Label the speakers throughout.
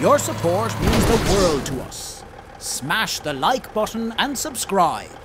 Speaker 1: Your support means the world to us. Smash the like button and subscribe.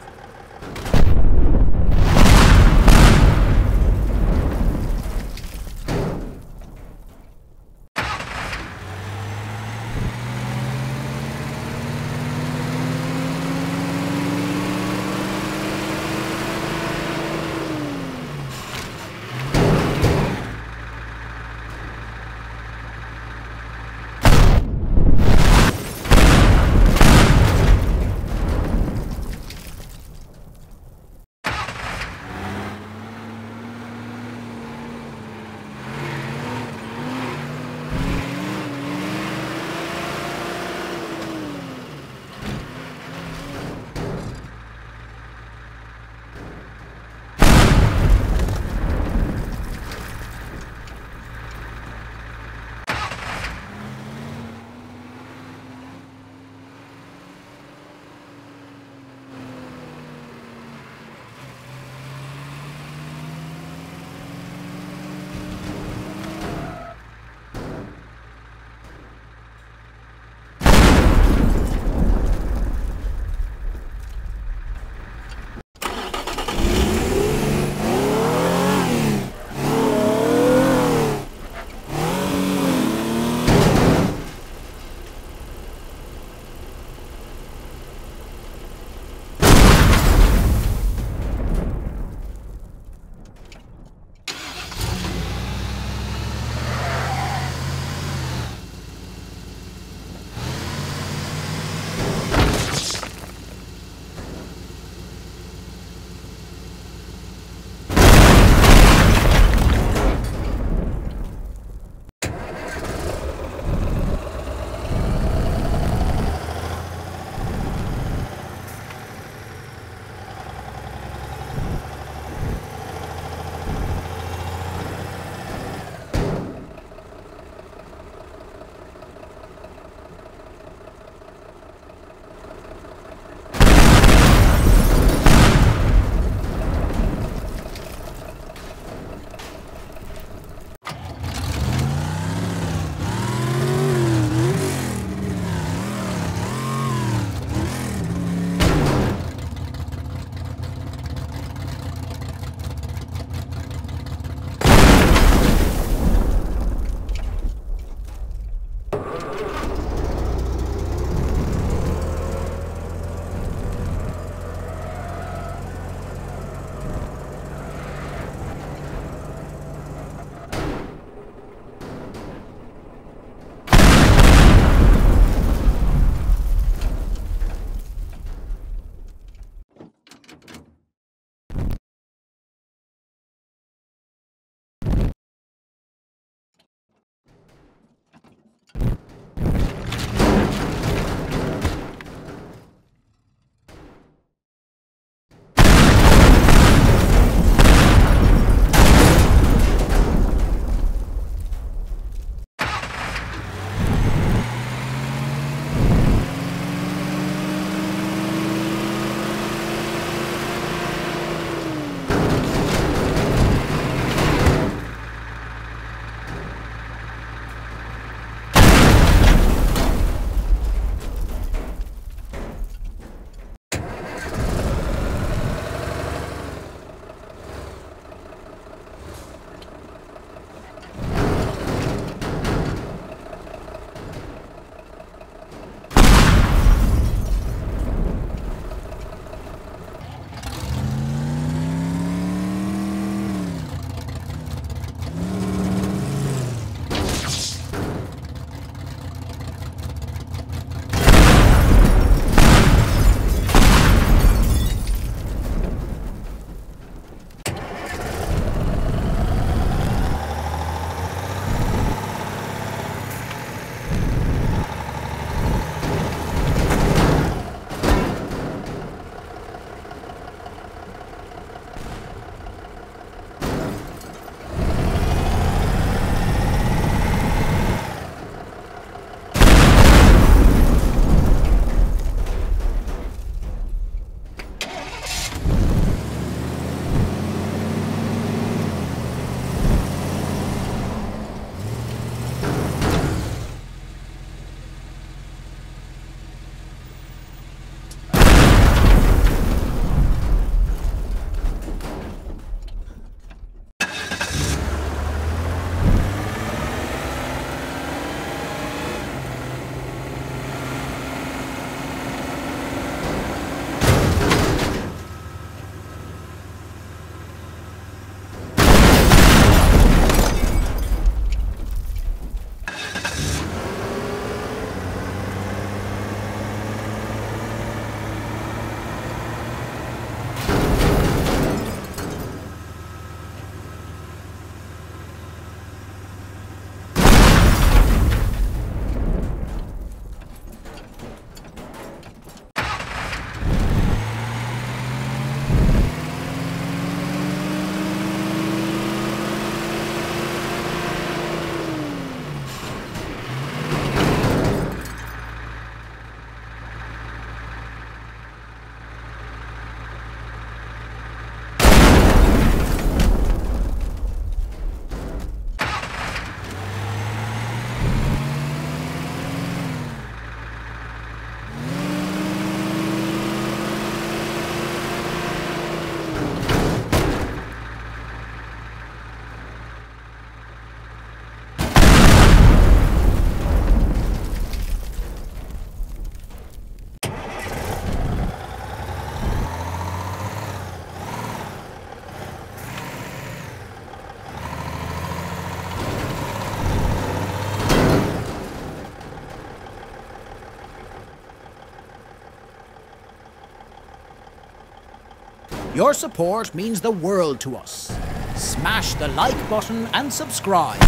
Speaker 1: Your support means the world to us. Smash the like button and subscribe.